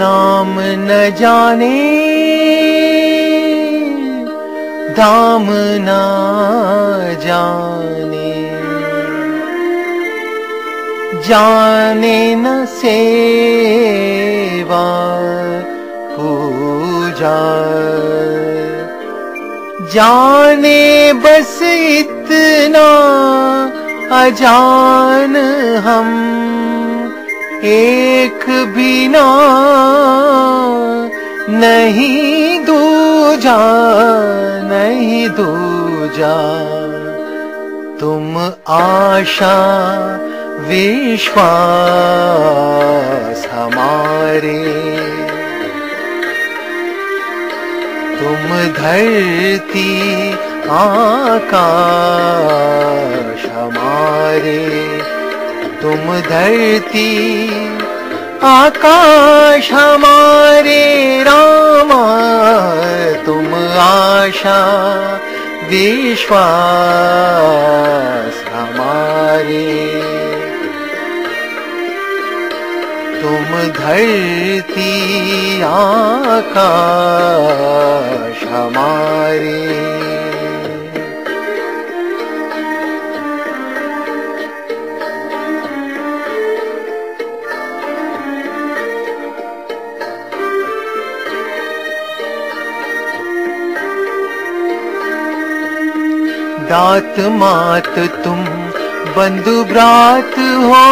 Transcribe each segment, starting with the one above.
नाम न जाने दाम न जाने। जाने न सेवा पूजा जाने बस इतना अजान हम एक बिना नहीं दूजा नहीं दूजा। तुम आशा विश्वास हमारे। तुम धरती आकाश हमारे। तुम धरती आकाश हमारे रामा तुम आशा विश्वास हमारे। तुम धरती आकाश हमारे दात मात तुम बंधु भ्रात हो।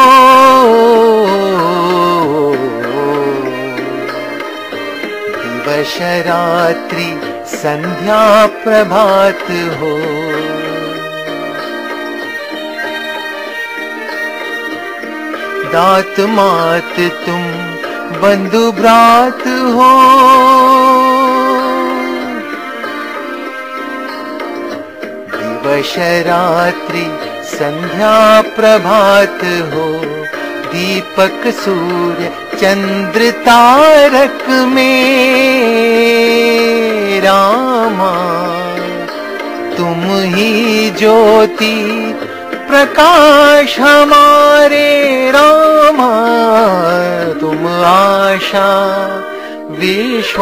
दिवस रात्रि संध्या प्रभात हो। दात मात तुम बंधु भ्रात हो रात्रि संध्या प्रभात हो। दीपक सूर्य चंद्र तारक में रामा तुम ही ज्योति प्रकाश हमारे रामा तुम आशा विश्वास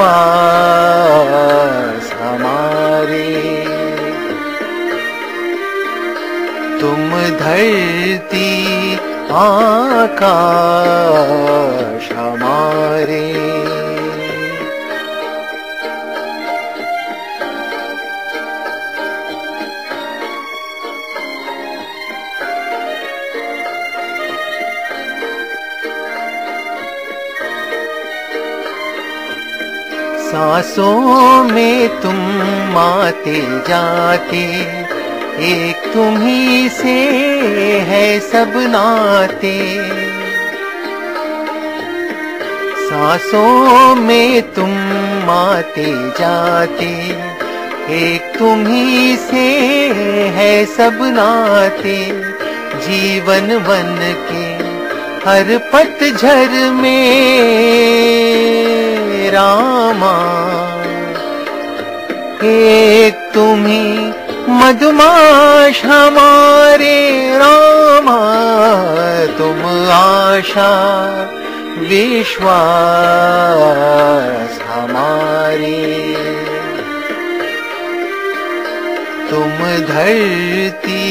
हमारे तुम धरती आकाश हमारे। सांसों में तुम आते जाते एक तुम्ही से है सब नाते। सांसों में तुम आते जाते, एक तुम्ही से है सब नाते। जीवन बन के हर पतझर में रामा। एक तुम्ही मधुमाश हमारे रामा तुम आशा विश्वास हमारे। तुम धरती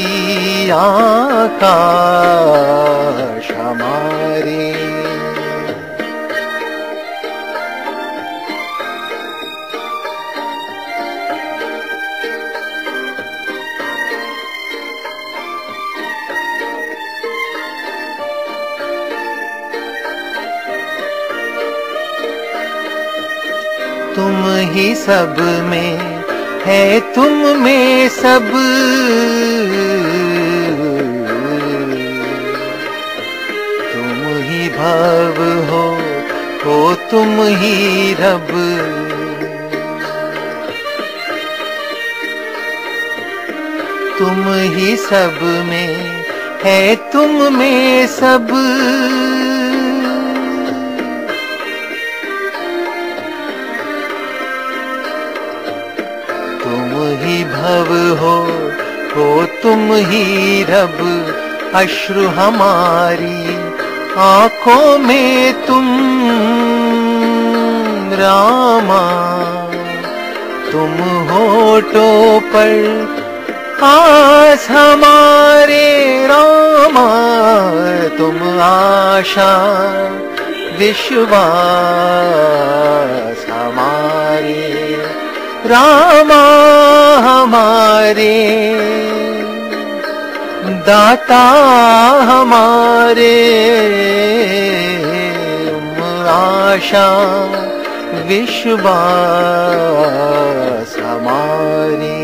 आकाश हमारे तुम ही सब में है तुम में सब। तुम ही भाव हो हो तुम ही रब। तुम ही सब में है तुम में सब। भव हो हो तुम ही रब अश्रु हमारी आंखों में तुम रामा। तुम होटो पर आस हमारे रामा। तुम आशा विश्वास हमारे रामा हमारे। दाता हमारे। आशा विश्वास हमारी।